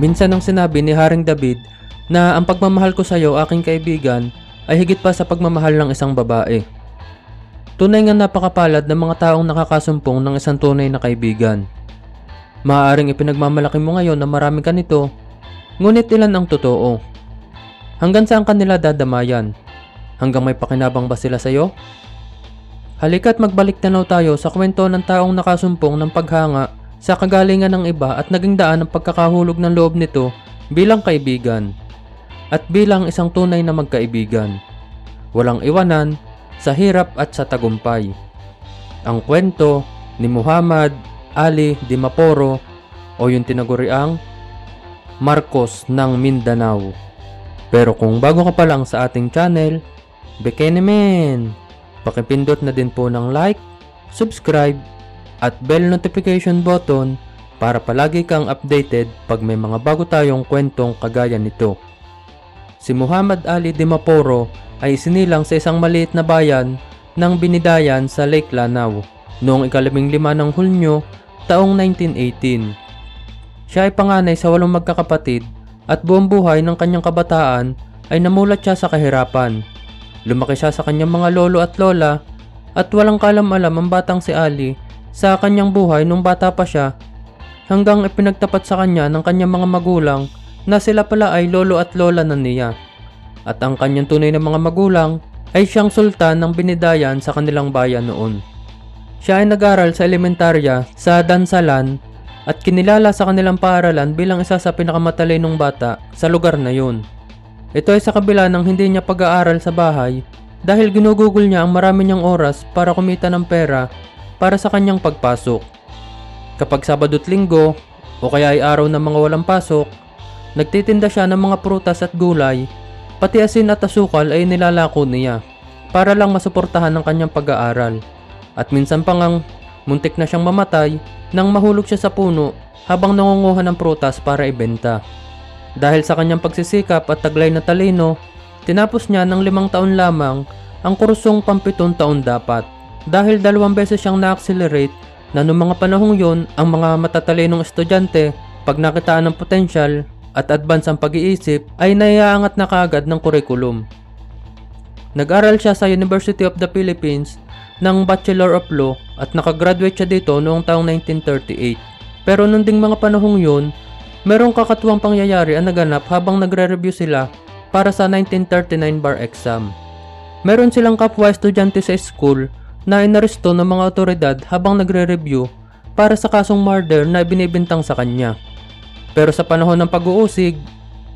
Minsan nang sinabi ni Haring David na ang pagmamahal ko sa iyo aking kaibigan ay higit pa sa pagmamahal ng isang babae. Tunay nga napakapalad ng mga taong nakakasumpong ng isang tunay na kaibigan. Maaaring ipinagmamalaki mo ngayon na marami ka nito, ngunit ilan ang totoo? Hanggang saan kanila dadamayan? Hanggang may pakinabang ba sila sa iyo? Halika't magbalik tanaw tayo sa kwento ng taong nakasumpong ng paghanga sa kagalingan ng iba at naging daan ng pagkakahulog ng loob nito bilang kaibigan at bilang isang tunay na magkaibigan. Walang iwanan sa hirap at sa tagumpay. Ang kwento ni Muhammad Ali Dimaporo o yung tinaguriang Marcos ng Mindanao. Pero kung bago ka pa lang sa ating channel, Bekenemen! Pakipindot na din po ng like, subscribe, at bell notification button para palagi kang updated pag may mga bago tayong kwentong kagaya nito. Si Muhammad Ali Dimaporo ay isinilang sa isang maliit na bayan ng Binidayan sa Lake Lanao noong ikalabing lima ng Hulyo taong 1918. Siya ay panganay sa walong magkakapatid at buong buhay ng kanyang kabataan ay namulat siya sa kahirapan Lumaki siya sa kanyang mga lolo at lola at walang kalam-alam ang batang si Ali sa kanyang buhay nung bata pa siya hanggang ipinagtapat sa kanya ng kanyang mga magulang na sila pala ay lolo at lola na niya. At ang kanyang tunay na mga magulang ay siyang sultan ng binidayan sa kanilang bayan noon. Siya ay nag-aral sa elementarya sa Dansalan at kinilala sa kanilang paaralan bilang isa sa pinakamatalinong bata sa lugar na yun. Ito ay sa kabila ng hindi niya pag-aaral sa bahay dahil ginugugol niya ang marami niyang oras para kumita ng pera para sa kanyang pagpasok. Kapag Sabado't Linggo o kaya ay araw ng mga walang pasok, nagtitinda siya ng mga prutas at gulay, pati asin at asukal ay nilalako niya para lang masuportahan ang kanyang pag-aaral. At minsan pa ngang muntik na siyang mamatay nang mahulog siya sa puno habang nangunguha ng prutas para ibenta. Dahil sa kanyang pagsisikap at taglay na talino, tinapos niya ng limang taon lamang ang kursong pampitong taon dapat. Dahil dalawang beses siyang na-accelerate na noong mga panahong yon ang mga matatalinong estudyante pag nakitaan ng potensyal at advance ang pag-iisip ay naiaangat na kaagad ng kurikulum. Nag-aral siya sa University of the Philippines ng Bachelor of Law at nakagraduate siya dito noong taong 1938. Pero nung ding mga panahong yun, Merong kakatuwang pangyayari ang naganap habang nagre-review sila para sa 1939 bar exam. Meron silang kapwa estudyante sa school na inaresto ng mga otoridad habang nagre-review para sa kasong murder na binibintang sa kanya. Pero sa panahon ng pag-uusig,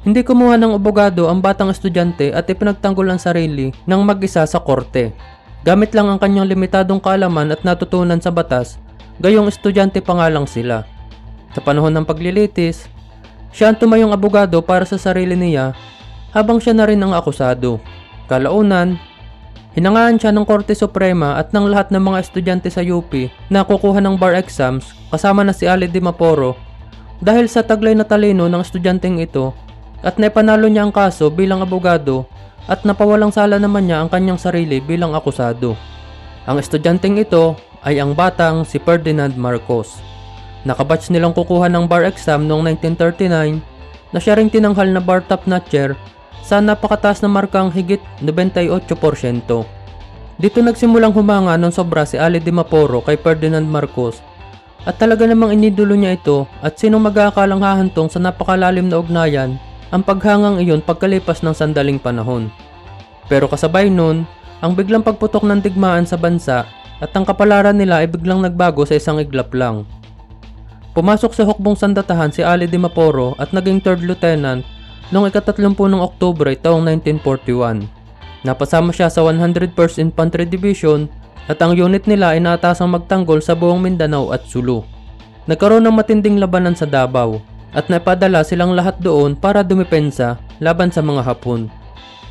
hindi kumuha ng abogado ang batang estudyante at ipinagtanggol ang sarili ng mag-isa sa korte. Gamit lang ang kanyang limitadong kaalaman at natutunan sa batas, gayong estudyante pa nga lang sila. Sa panahon ng paglilitis, siya ang tumayong abogado para sa sarili niya habang siya na rin ang akusado. Kalaunan, hinangaan siya ng Korte Suprema at ng lahat ng mga estudyante sa UP na kukuha ng bar exams kasama na si Ali Dimaporo dahil sa taglay na talino ng estudyanteng ito at naipanalo niya ang kaso bilang abogado at napawalang sala naman niya ang kanyang sarili bilang akusado. Ang estudyanteng ito ay ang batang si Ferdinand Marcos. Nakabatch nilang kukuha ng bar exam noong 1939 na siya ring tinanghal na bar top notcher sa napakataas na markang higit 98%. Dito nagsimulang humanga ng sobra si Ali Dimaporo kay Ferdinand Marcos at talaga namang inidulo niya ito at sino mag-aakalang hahantong sa napakalalim na ugnayan ang paghangang iyon pagkalipas ng sandaling panahon. Pero kasabay nun, ang biglang pagputok ng digmaan sa bansa at ang kapalaran nila ay biglang nagbago sa isang iglap lang. Pumasok sa hukbong sandatahan si Ali Dimaporo at naging 3rd lieutenant noong ikatatlumpung ng Oktubre taong 1941. Napasama siya sa 101st Infantry Division at ang unit nila ay naatasang magtanggol sa buong Mindanao at Sulu. Nagkaroon ng matinding labanan sa Davao at naipadala silang lahat doon para dumipensa laban sa mga Hapon.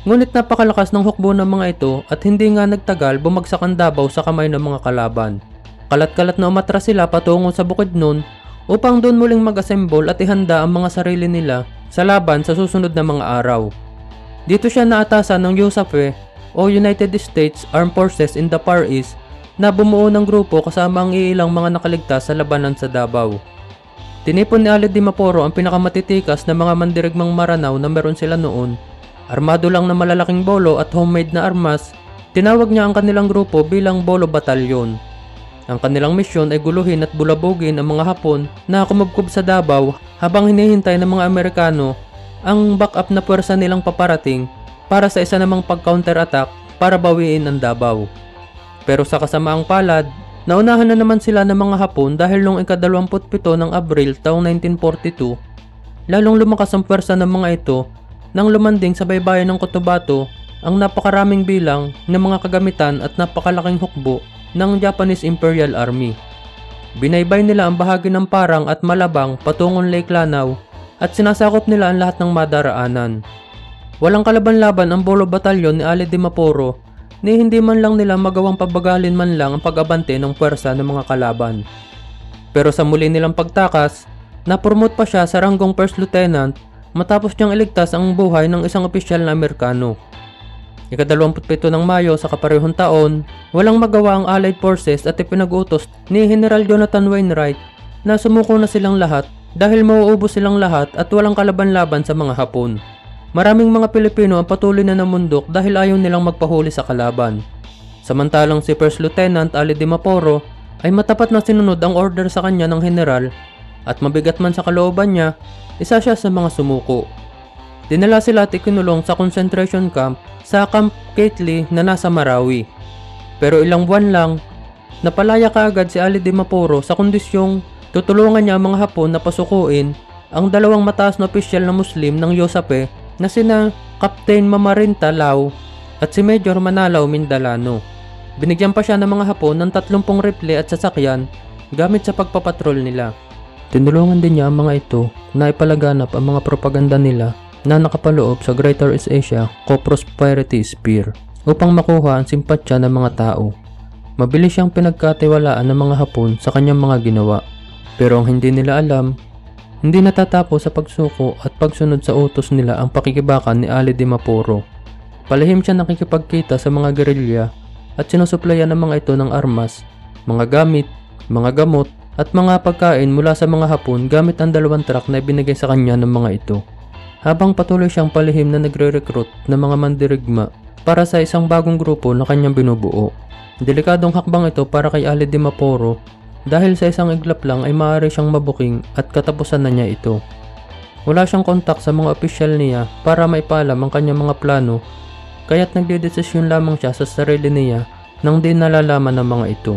Ngunit napakalakas ng hukbo ng mga ito at hindi nga nagtagal bumagsak ang Davao sa kamay ng mga kalaban. Kalat-kalat na umatras sila patungo sa bukid noon upang doon muling mag-assemble at ihanda ang mga sarili nila sa laban sa susunod na mga araw. Dito siya naatasan ng USAFE o United States Armed Forces in the Far East na bumuo ng grupo kasama ang iilang mga nakaligtas sa labanan sa Davao. Tinipon ni Aled Dimaporo ang pinakamatitikas na mga mandirigmang maranaw na meron sila noon. Armado lang na malalaking bolo at homemade na armas, tinawag niya ang kanilang grupo bilang Bolo Batalyon. Ang kanilang misyon ay guluhin at bulabugin ang mga Hapon na kumubkob sa Davao habang hinihintay ng mga Amerikano ang backup na pwersa nilang paparating para sa isa namang pag-counter-attack para bawiin ang Davao. Pero sa kasamaang palad, naunahan na naman sila ng mga Hapon dahil noong ika-27 ng Abril taong 1942, lalong lumakas ang pwersa ng mga ito nang lumanding sa baybayin ng Cotabato ang napakaraming bilang ng mga kagamitan at napakalaking hukbo ng Japanese Imperial Army. Binaybay nila ang bahagi ng Parang at Malabang patungong Lake Lanao at sinasakop nila ang lahat ng madaraanan. Walang kalaban-laban ang Bolo Batalyon ni Ale de Maporo ni hindi man lang nila magawang pabagalin man lang ang pag-abante ng puwersa ng mga kalaban. Pero sa muli nilang pagtakas, napromote pa siya sa ranggong First Lieutenant matapos niyang iligtas ang buhay ng isang opisyal na Amerikano. Ika-27 ng Mayo sa kaparehong taon, walang magawa ang Allied Forces at ipinag-utos ni General Jonathan Wainwright na sumuko na silang lahat dahil mauubos silang lahat at walang kalaban-laban sa mga Hapon. Maraming mga Pilipino ang patuloy na namundok dahil ayaw nilang magpahuli sa kalaban. Samantalang si First Lieutenant Ali Di Maporo ay matapat na sinunod ang order sa kanya ng general at mabigat man sa kalooban niya, isa siya sa mga sumuko. Dinala sila at ikinulong sa concentration camp sa Camp Kately na nasa Marawi. Pero ilang buwan lang, napalaya kaagad si Ali Di Maporo sa kondisyong tutulungan niya ang mga Hapon na pasukuin ang dalawang mataas na opisyal na Muslim ng Yosape na sina Captain Mamarinta Lau at si Major Manalaw Mindalano. Binigyan pa siya ng mga Hapon ng 30 rifle at sasakyan gamit sa pagpapatrol nila. Tinulungan din niya ang mga ito na ipalaganap ang mga propaganda nila na nakapaloob sa Greater East Asia Co-Prosperity Spear upang makuha ang simpatsya ng mga tao. Mabilis siyang pinagkatiwalaan ng mga Hapon sa kanyang mga ginawa. Pero ang hindi nila alam, hindi natatapos sa pagsuko at pagsunod sa utos nila ang pakikibakan ni Ali Di Maporo. Palihim siya nakikipagkita sa mga gerilya at sinusuplayan ng mga ito ng armas, mga gamit, mga gamot at mga pagkain mula sa mga Hapon gamit ang dalawang truck na ibinigay sa kanya ng mga ito. Habang patuloy siyang palihim na nagre-recruit ng mga mandirigma para sa isang bagong grupo na kanyang binubuo. Delikadong hakbang ito para kay Ali Di Maporo dahil sa isang iglap lang ay maaari siyang mabuking at katapusan na niya ito. Wala siyang kontak sa mga opisyal niya para maipalam ang kanyang mga plano kaya't nagdedesisyon lamang siya sa sarili niya nang di nalalaman ng mga ito.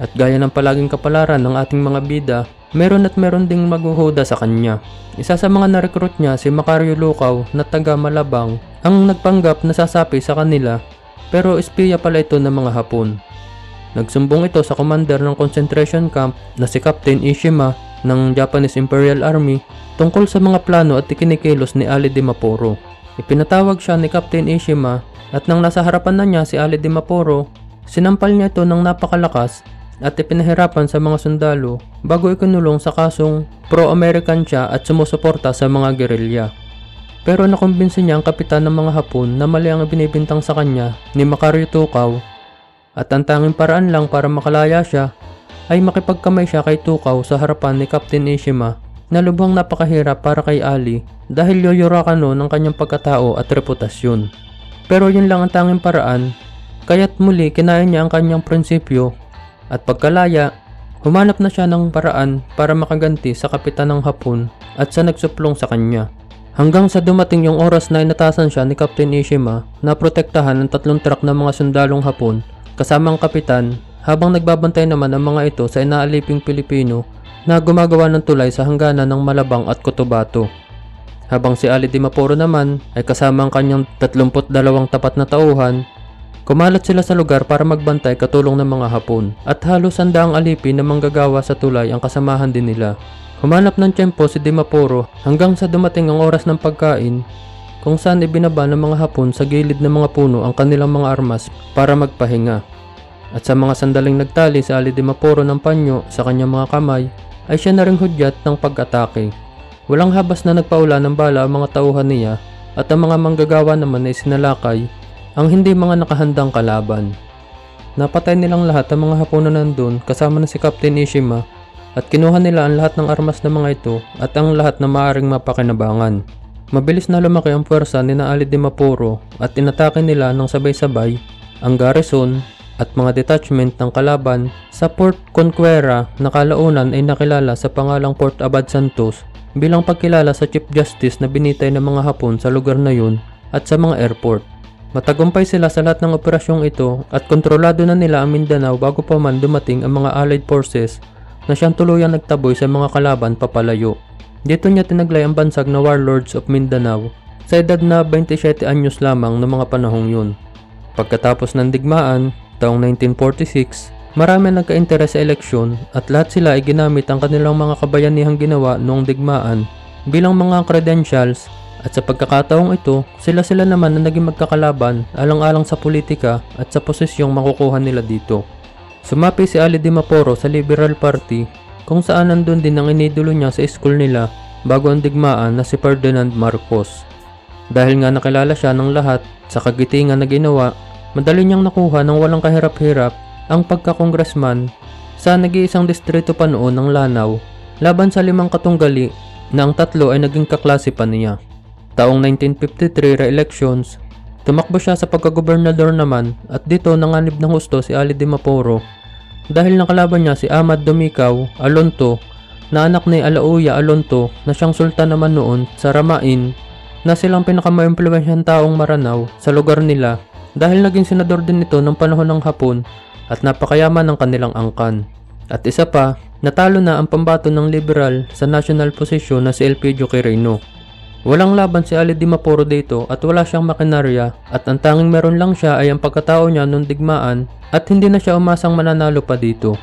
At gaya ng palaging kapalaran ng ating mga bida, meron at meron ding maghuhuda sa kanya. Isa sa mga na-recruit niya si Macario Lucaw na taga Malabang ang nagpanggap na sasapi sa kanila pero espiya pala ito ng mga Hapon. Nagsumbong ito sa commander ng concentration camp na si Captain Ishima ng Japanese Imperial Army tungkol sa mga plano at ikinikilos ni Ali Di Maporo. Ipinatawag siya ni Captain Ishima at nang nasa harapan na niya si Ali Di Maporo, sinampal niya ito ng napakalakas at ipinahirapan sa mga sundalo bago ikinulong sa kasong pro-American siya at sumusuporta sa mga gerilya. Pero nakumbinsi niya ang kapitan ng mga Hapon na mali ang binibintang sa kanya ni Macario Tukaw at ang tanging paraan lang para makalaya siya ay makipagkamay siya kay Tukaw sa harapan ni Captain Ishima na lubhang napakahirap para kay Ali dahil yoyorakano ng kanyang pagkatao at reputasyon. Pero yun lang ang tanging paraan, kaya't muli kinain niya ang kanyang prinsipyo at pagkalaya, humanap na siya ng paraan para makaganti sa kapitan ng Hapon at sa nagsuplong sa kanya. Hanggang sa dumating yung oras na inatasan siya ni Captain Ishima na protektahan ng tatlong truck ng mga sundalong Hapon kasama ang kapitan habang nagbabantay naman ang mga ito sa inaaliping Pilipino na gumagawa ng tulay sa hangganan ng Malabang at Cotabato. Habang si Ali Di Maporo naman ay kasama ang kanyang 32 tapat na tauhan, kumalat sila sa lugar para magbantay katulong ng mga Hapon at halos sandaang alipin na manggagawa sa tulay ang kasamahan din nila. Humanap ng tiyempo si Di Maporo hanggang sa dumating ang oras ng pagkain kung saan ibinaba ng mga Hapon sa gilid ng mga puno ang kanilang mga armas para magpahinga. At sa mga sandaling nagtali sa Ali de Maporo ng panyo sa kanyang mga kamay, ay siya na ring hudyat ng pag-atake. Walang habas na nagpaula ng bala ang mga tauhan niya at ang mga manggagawa naman ay sinalakay ang hindi mga nakahandang kalaban. Napatay nilang lahat ang mga Hapon na nandun kasama na si Captain Ishima at kinuha nila ang lahat ng armas ng mga ito at ang lahat na maaring mapakinabangan. Mabilis na lumaki ang puwersa ni na Ali Dimapuro at inatake nila ng sabay-sabay ang garrison at mga detachment ng kalaban sa Port Conquera na kalaunan ay nakilala sa pangalang Port Abad Santos bilang pagkilala sa Chief Justice na binitay ng mga Hapon sa lugar na yun at sa mga airport. Matagumpay sila sa lahat ng operasyong ito at kontrolado na nila ang Mindanao bago pa man dumating ang mga Allied Forces na siyang tuluyang nagtaboy sa mga kalaban papalayo. Dito niya tinaglay ang bansag na warlords of Mindanao sa edad na 27 anyos lamang noong mga panahong yun. Pagkatapos ng digmaan, taong 1946, marami nagka-interes sa eleksyon at lahat sila ay ginamit ang kanilang mga kabayanihang ginawa noong digmaan bilang mga credentials at sa pagkakataong ito, sila-sila naman na naging magkakalaban alang-alang sa politika at sa posisyong makukuha nila dito. Sumapi si Ali Dimaporo sa Liberal Party kung saan nandun din ang inidolo niya sa school nila bago ang digmaan na si Ferdinand Marcos. Dahil nga nakilala siya ng lahat sa kagitingan na ginawa, madali niyang nakuha ng walang kahirap-hirap ang pagkakongressman sa nag-iisang distrito pa noon ng Lanao laban sa limang katunggali na ang tatlo ay naging kaklase pa niya. Taong 1953 re-elections, tumakbo siya sa pagkagobernador naman at dito nanganib ng husto si Ali Dimaporo dahil nakalaban niya si Ahmad Domikaw Alonto na anak ni Alauya Alonto na siyang sultan naman noon sa Ramain na silang pinakamaimpluwensyang taong Maranao sa lugar nila dahil naging senador din ito ng panahon ng Hapon at napakayaman ng kanilang angkan. At isa pa, natalo na ang pambato ng liberal sa national position na si Elpidio Quirino. Walang laban si Ali Dimaporo dito at wala siyang makinarya at ang tanging meron lang siya ay ang pagkatao niya nung digmaan at hindi na siya umasang mananalo pa dito.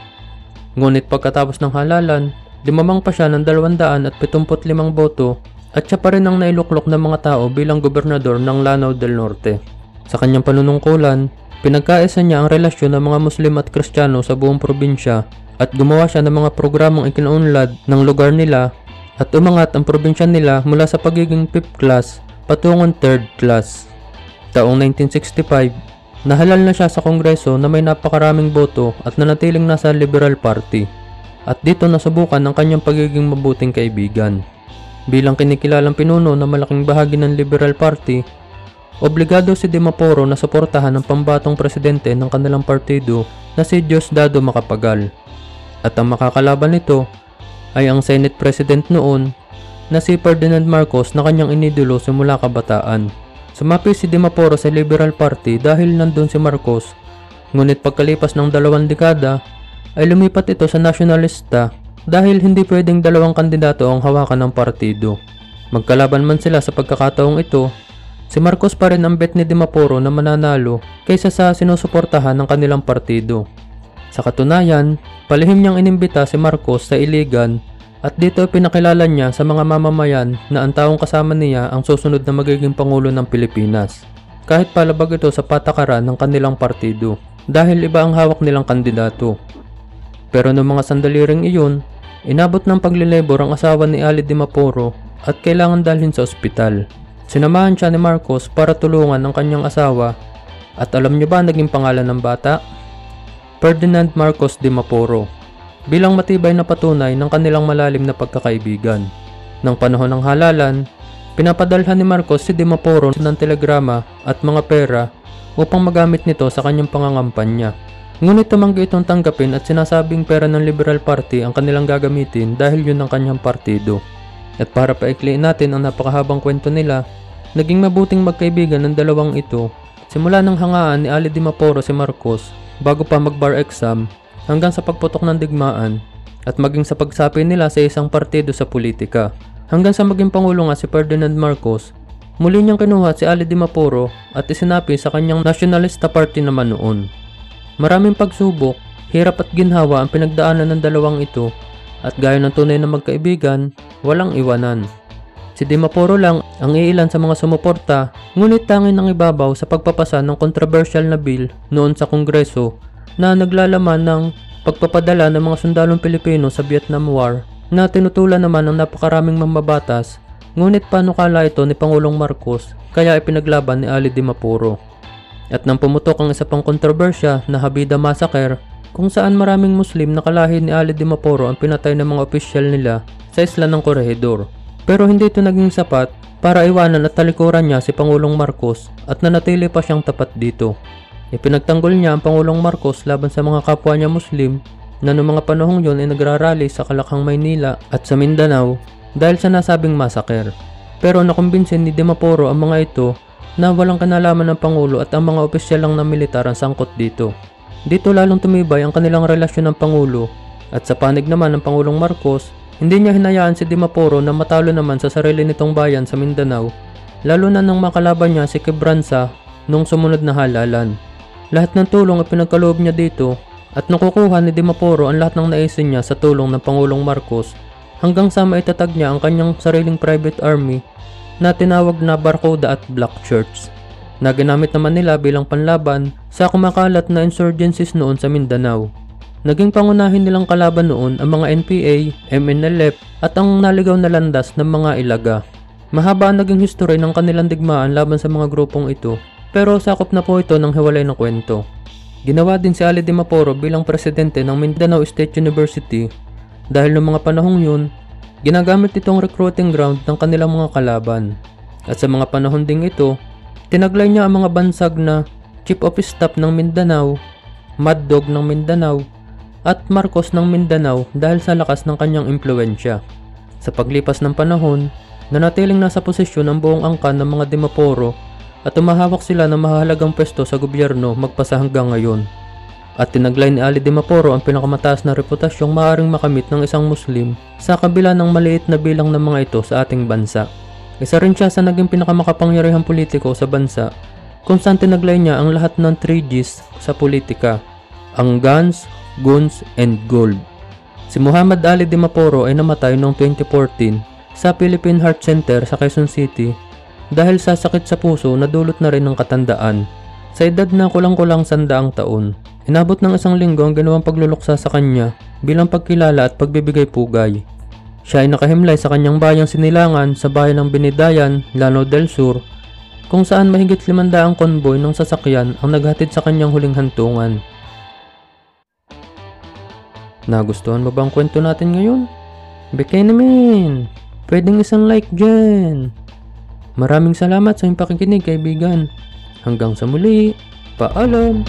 Ngunit pagkatapos ng halalan, limamang pa siya ng 275 boto at siya pa rin ang nailuklok ng mga tao bilang gobernador ng Lanao del Norte. Sa kanyang panunungkulan, pinagkaisa niya ang relasyon ng mga Muslim at Kristiyano sa buong probinsya at gumawa siya ng mga programang ikinaunlad ng lugar nila at umangat ang probinsya nila mula sa pagiging 5th class patungong 3rd class. Taong 1965, nahalal na siya sa kongreso na may napakaraming boto at nanatiling nasa Liberal Party. At dito nasubukan ang kanyang pagiging mabuting kaibigan. Bilang kinikilalang pinuno na malaking bahagi ng Liberal Party, obligado si Dimaporo na suportahan ang pambatong presidente ng kanilang partido na si Diosdado Macapagal. At ang makakalaban nito ay ang Senate President noon na si Ferdinand Marcos na kanyang inidolo simula kabataan. Sumapi si Dimaporo sa Liberal Party dahil nandun si Marcos, ngunit pagkalipas ng dalawang dekada ay lumipat ito sa nationalista dahil hindi pwedeng dalawang kandidato ang hawakan ng partido. Magkalaban man sila sa pagkakataong ito, si Marcos pa rin ang bet ni Dimaporo na mananalo kaysa sa sinusuportahan ng kanilang partido. Sa katunayan, palihim niyang inimbita si Marcos sa Iligan at dito pinakilala niya sa mga mamamayan na ang taong kasama niya ang susunod na magiging Pangulo ng Pilipinas. Kahit palabag ito sa patakaran ng kanilang partido dahil iba ang hawak nilang kandidato. Pero noong mga sandali ring iyon, inabot ng paglilebor ang asawa ni Ali Dimaporo at kailangan dalhin sa ospital. Sinamahan siya ni Marcos para tulungan ang kanyang asawa at alam niyo ba naging pangalan ng bata? Ferdinand Marcos de Maporo bilang matibay na patunay ng kanilang malalim na pagkakaibigan. Nang panahon ng halalan, pinapadalhan ni Marcos si de Maporo ng telegrama at mga pera upang magamit nito sa kanyang pangangampanya. Ngunit tumanggi itong tanggapin at sinasabing pera ng Liberal Party ang kanilang gagamitin dahil yun ang kanyang partido. At para paikliin natin ang napakahabang kwento nila, naging mabuting magkaibigan ng dalawang ito simula ng hangaan ni Ali Dimaporo si Marcos bago pa mag-bar exam hanggang sa pagputok ng digmaan at maging sa pagsapi nila sa isang partido sa politika. Hanggang sa maging pangulo nga si Ferdinand Marcos, muli niyang kinuha si Ali Dimaporo at isinapi sa kanyang Nationalista Party naman noon. Maraming pagsubok, hirap at ginhawa ang pinagdaanan ng dalawang ito at gaya ng tunay na magkaibigan, walang iwanan. Si Dimaporo lang ang iilan sa mga sumuporta, ngunit tangin ang ibabaw sa pagpapasa ng controversial na bill noon sa Kongreso na naglalaman ng pagpapadala ng mga sundalong Pilipino sa Vietnam War na tinutulan naman ng napakaraming mamabatas ngunit panukala ito ni Pangulong Marcos kaya ipinaglaban ni Ali Dimapuro. At nang pumutok ang isa pang kontrobersya na Habida Massacre kung saan maraming Muslim na kalahi ni Ali Dimaporo ang pinatay ng mga opisyal nila sa isla ng Corregidor. Pero hindi ito naging sapat para iwanan at talikuran niya si Pangulong Marcos at nanatili pa siyang tapat dito. Ipinagtanggol niya ang Pangulong Marcos laban sa mga kapwa niya Muslim na noong mga panahong yon ay nagrarally sa Kalakhang Maynila at sa Mindanao dahil sa nasabing massacre. Pero nakumbinsin ni Dimaporo ang mga ito na walang kanalaman ng Pangulo at ang mga opisyal lang ng militar ang sangkot dito. Dito lalong tumibay ang kanilang relasyon ng Pangulo at sa panig naman ng Pangulong Marcos, hindi niya hinayaan si Dimaporo na matalo naman sa sarili nitong bayan sa Mindanao, lalo na nang makalaban niya si Quebranza nung sumunod na halalan. Lahat ng tulong ay pinagkaloob niya dito at nakukuha ni Dimaporo ang lahat ng naisin niya sa tulong ng Pangulong Marcos hanggang sa maitatag niya ang kanyang sariling private army na tinawag na Barcoda at Black Shirts na ginamit naman nila bilang panlaban sa kumakalat na insurgencies noon sa Mindanao. Naging pangunahin nilang kalaban noon ang mga NPA, MNLF at ang naligaw na landas ng mga ilaga. Mahaba ang naging history ng kanilang digmaan laban sa mga grupong ito, pero sakop na po ito ng hiwalay na kwento. Ginawa din si Ali Dimaporo bilang presidente ng Mindanao State University dahil noong mga panahong yun, ginagamit itong recruiting ground ng kanilang mga kalaban. At sa mga panahon ding ito, Tinaglay niya ang mga bansag na Chief of Staff ng Mindanao, Mad Dog ng Mindanao, at Marcos ng Mindanao dahil sa lakas ng kanyang impluensya. Sa paglipas ng panahon, nanatiling nasa posisyon ang buong angkan ng mga Dimaporo at umahawak sila ng mahalagang pwesto sa gobyerno magpasa hanggang ngayon. At tinaglay ni Ali Dimaporo ang pinakamataas na reputasyong maaaring makamit ng isang Muslim sa kabila ng maliit na bilang ng mga ito sa ating bansa. Isa rin siya sa naging pinakamakapangyarihang politiko sa bansa kung saan tinaglay niya ang lahat ng 3Gs sa politika, ang guns, guns, and gold. Si Muhammad Ali Dimaporo ay namatay noong 2014 sa Philippine Heart Center sa Quezon City dahil sa sakit sa puso na dulot na rin ng katandaan. Sa edad na kulang-kulang sandaang taon, inabot ng isang linggo ang ginawang pagluluksa sa kanya bilang pagkilala at pagbibigay pugay. Siya ay nakahimlay sa kanyang bayang sinilangan sa bayan ng Binidayan, Lano del Sur, kung saan mahigit limandaang konboy ng sasakyan ang naghatid sa kanyang huling hantungan. Nagustuhan mo ba ang kwento natin ngayon? Bigay naman! Pwedeng isang like dyan! Maraming salamat sa iyong pakikinig kaibigan. Hanggang sa muli, paalam!